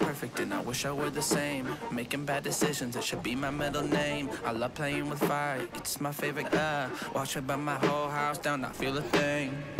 perfect and I wish I were the same. Making bad decisions, it should be my middle name. I love playing with fire, it's my favorite Uh, Watch it burn my whole house down, I feel a thing.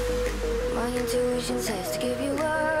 My intuition says to give you up,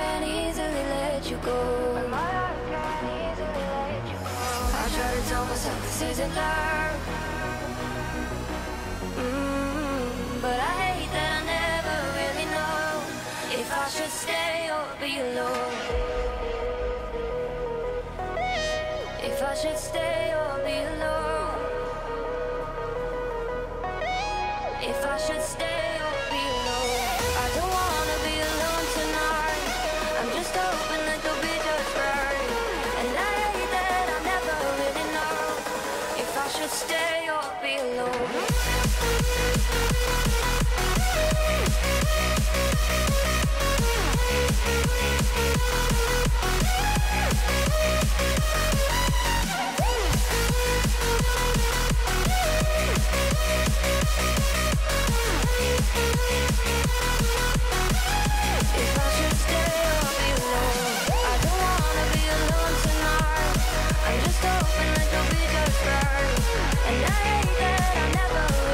go. I try to tell myself this isn't love. Mm, but I hate that I never really know if I should stay or be alone. If I should stay or be alone. If I should stay And I hate that I never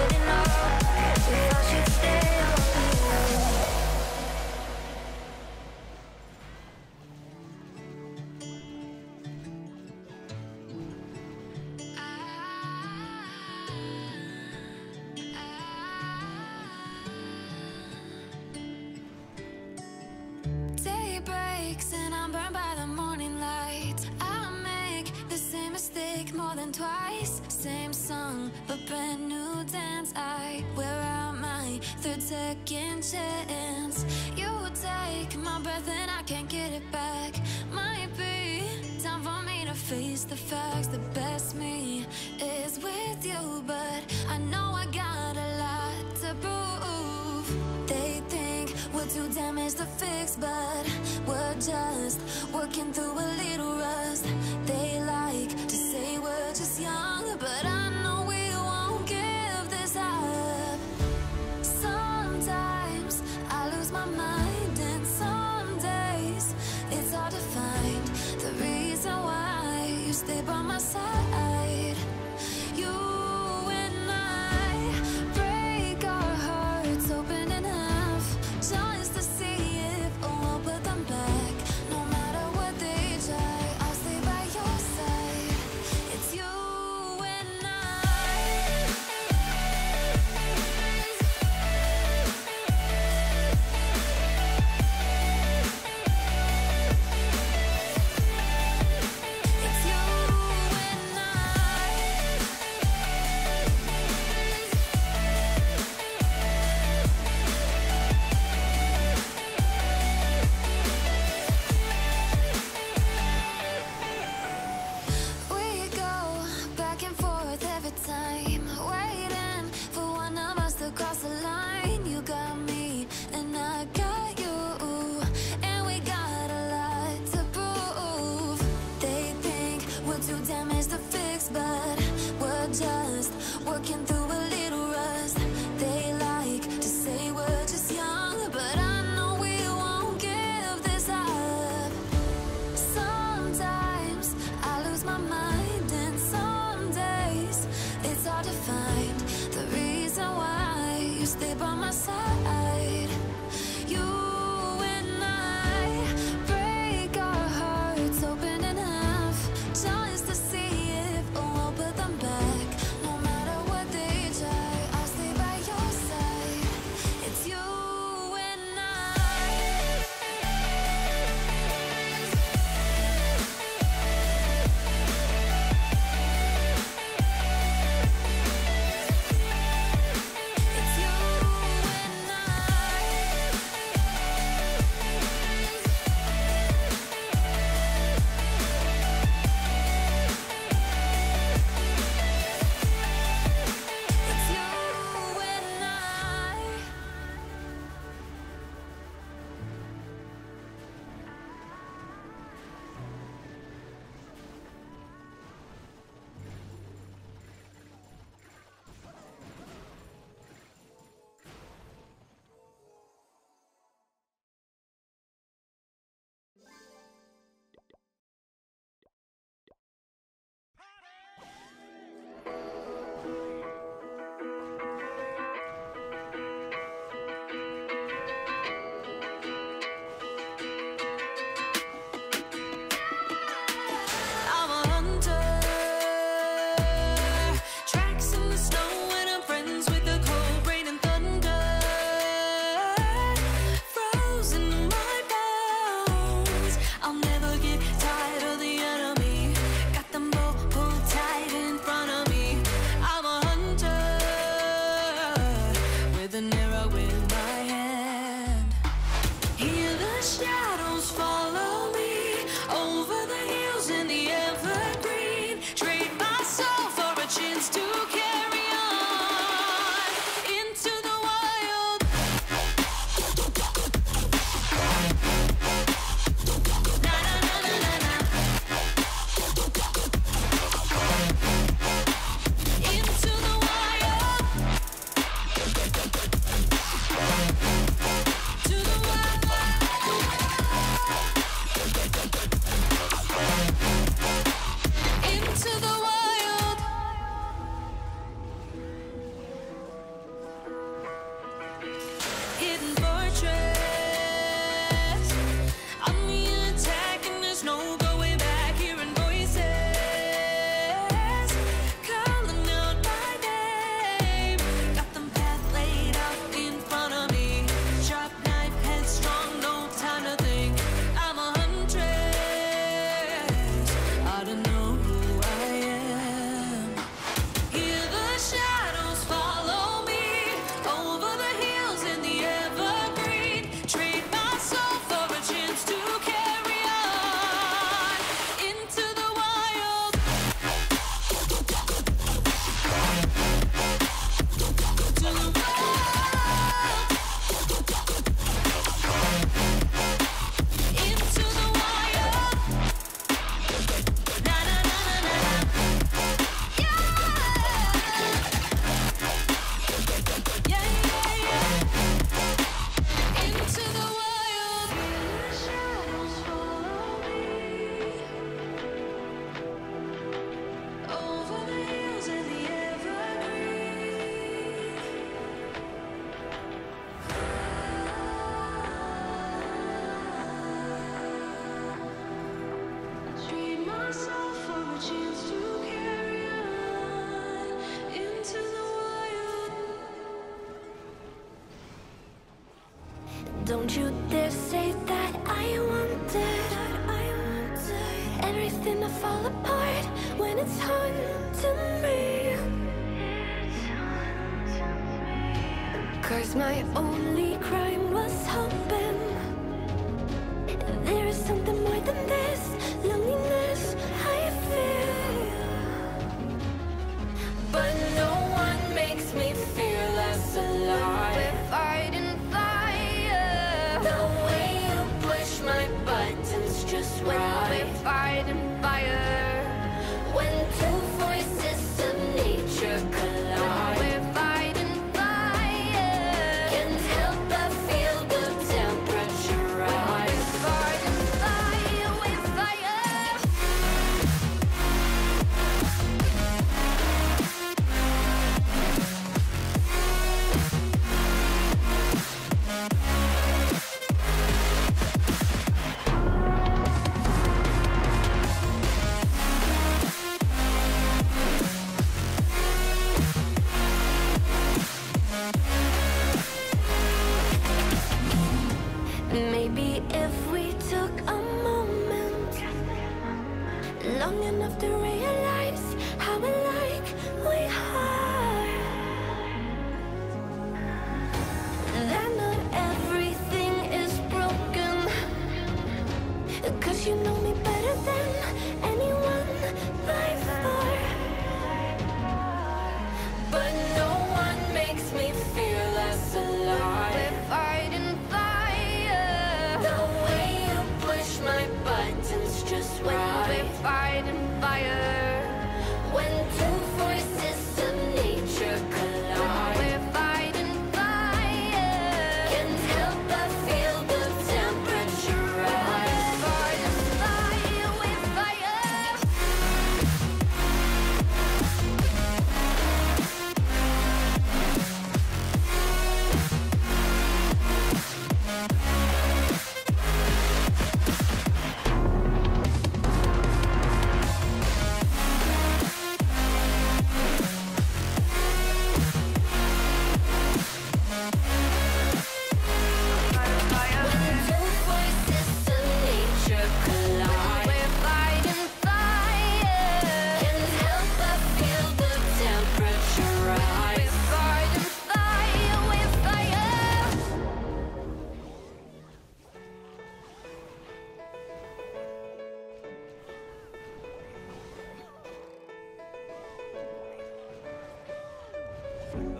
fix, but we're just working through a little rust.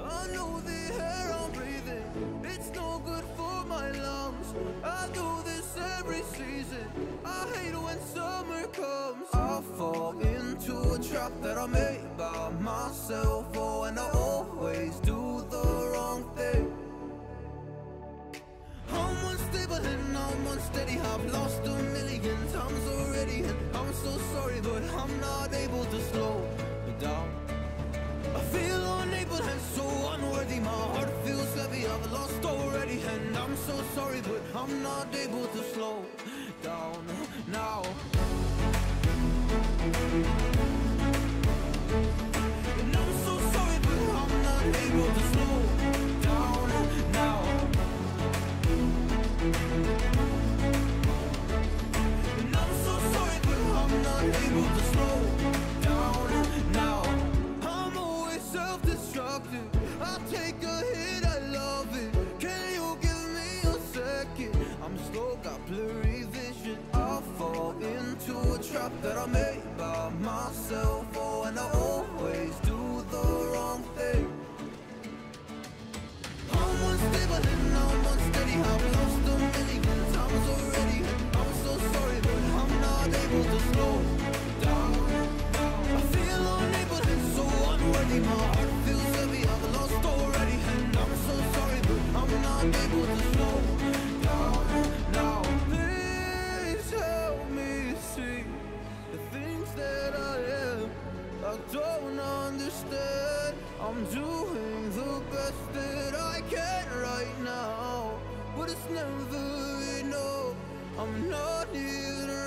I know the air I'm breathing, it's no good for my lungs. I do this every season. I hate when summer comes. I fall into a trap that I made by myself. Oh, and I always do the wrong thing. I'm unstable and I'm unsteady. I've lost a million times already, and I'm so sorry, but I'm not able to slow unable and so unworthy. My heart feels heavy. I've lost already, and I'm so sorry, but I'm not able to slow understand. I'm doing the best that I can right now, but it's never enough. I'm not even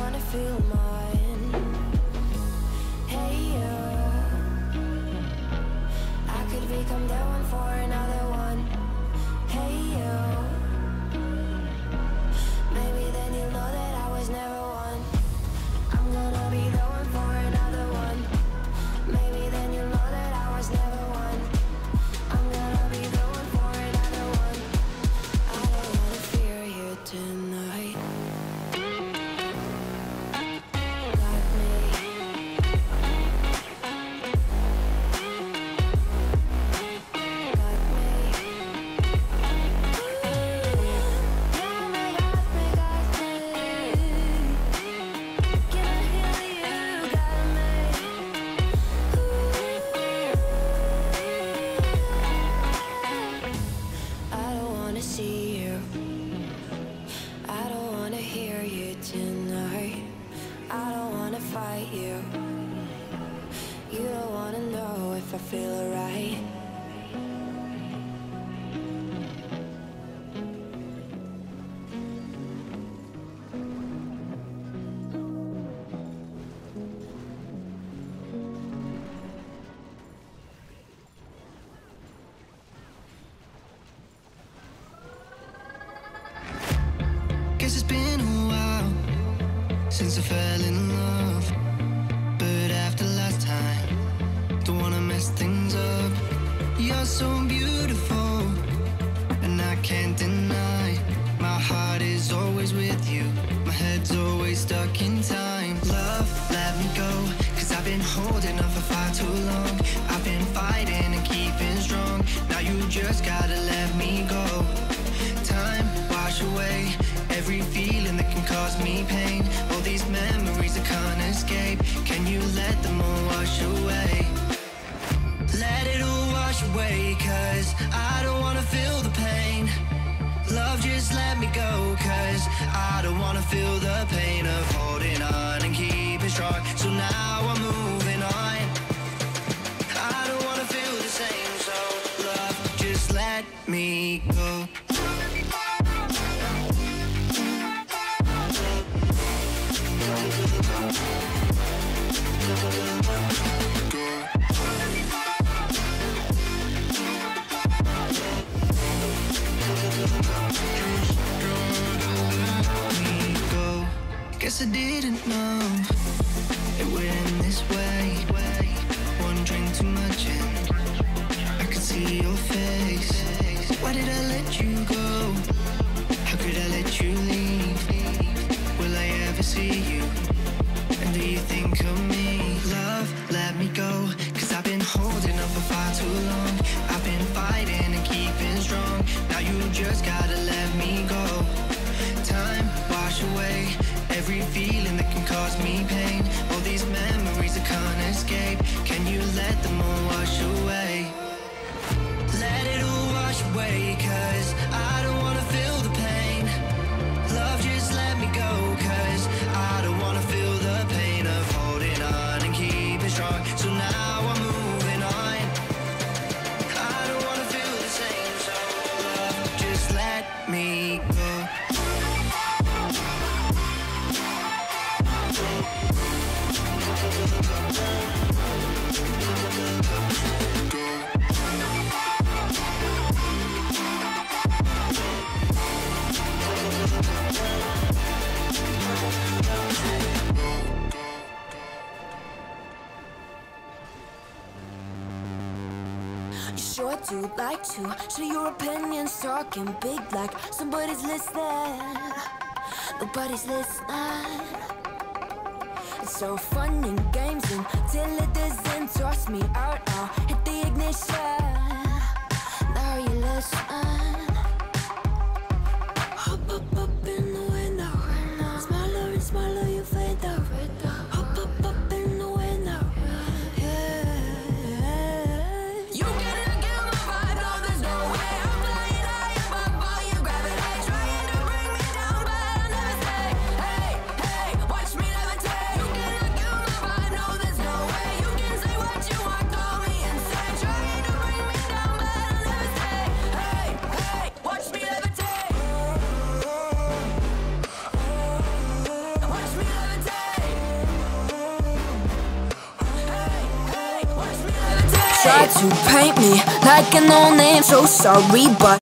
wanna feel mine. see just let me go Cause I don't wanna feel the pain of holding on and keeping strong. No. got to share your opinions, talking big like somebody's listening. Nobody's listening. It's so fun and games until it doesn't toss me out. I'll You paint me like an old name. so sorry, but